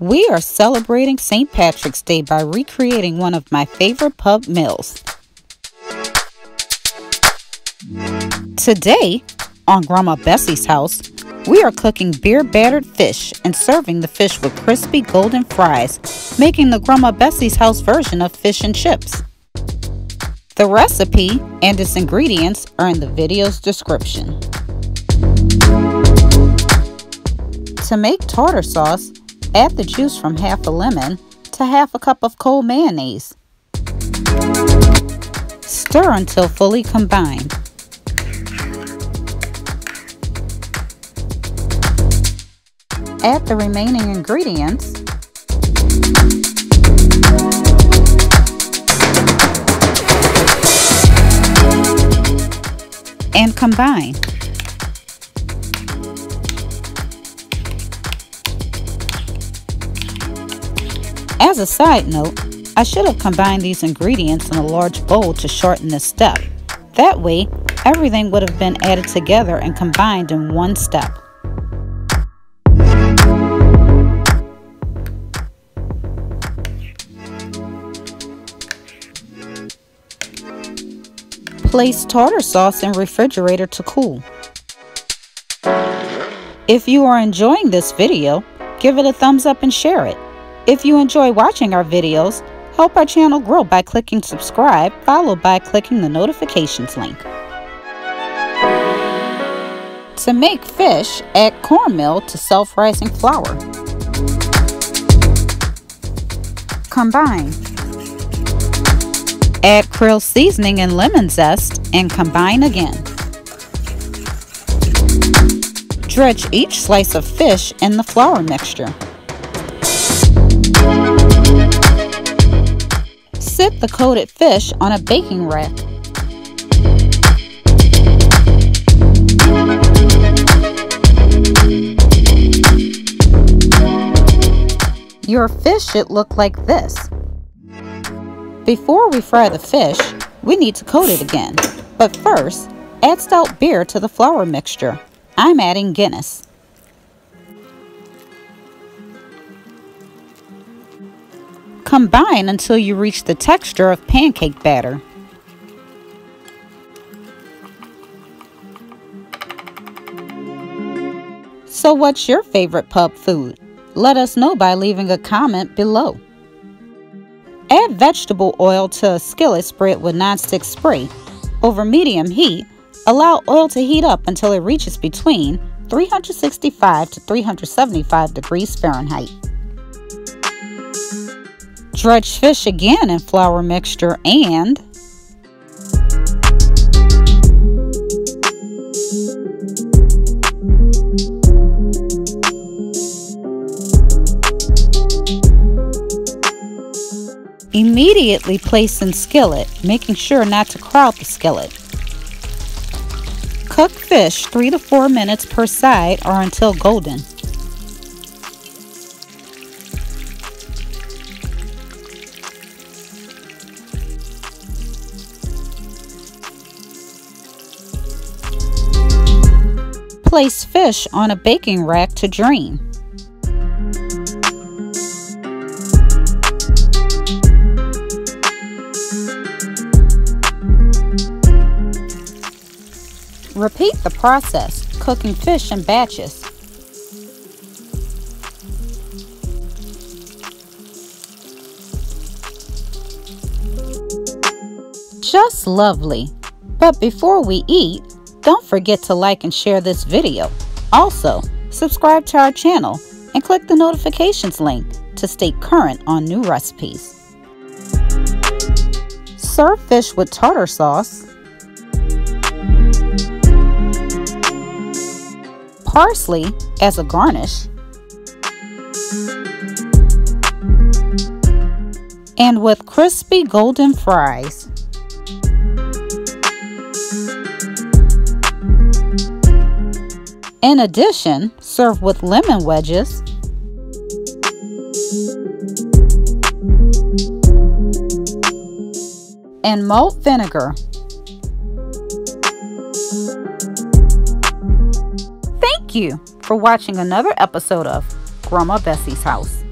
We are celebrating St. Patrick's Day by recreating one of my favorite pub meals. Today, on Grandma Bessie's house, we are cooking beer battered fish and serving the fish with crispy golden fries, making the Grandma Bessie's house version of fish and chips. The recipe and its ingredients are in the video's description. To make tartar sauce, add the juice from half a lemon to half a cup of cold mayonnaise. Stir until fully combined. Add the remaining ingredients and combine. As a side note, I should have combined these ingredients in a large bowl to shorten this step. That way, everything would have been added together and combined in one step. Place tartar sauce in refrigerator to cool. If you are enjoying this video, give it a thumbs up and share it. If you enjoy watching our videos, help our channel grow by clicking subscribe followed by clicking the notifications link. To make fish, add cornmeal to self-rising flour. Combine. Add krill seasoning and lemon zest and combine again. Dredge each slice of fish in the flour mixture. Sit the coated fish on a baking rack. Your fish should look like this. Before we fry the fish, we need to coat it again. But first, add stout beer to the flour mixture. I'm adding Guinness. Combine until you reach the texture of pancake batter. So what's your favorite pub food? Let us know by leaving a comment below. Add vegetable oil to a skillet spread with nonstick spray. Over medium heat, allow oil to heat up until it reaches between 365 to 375 degrees Fahrenheit. Dredge fish again in flour mixture and Immediately place in skillet, making sure not to crowd the skillet. Cook fish 3 to 4 minutes per side or until golden. Place fish on a baking rack to drain. Repeat the process, cooking fish in batches. Just lovely. But before we eat, don't forget to like and share this video. Also, subscribe to our channel and click the notifications link to stay current on new recipes. Serve fish with tartar sauce, parsley as a garnish, and with crispy golden fries. In addition, serve with lemon wedges and malt vinegar. Thank you for watching another episode of Grandma Bessie's House.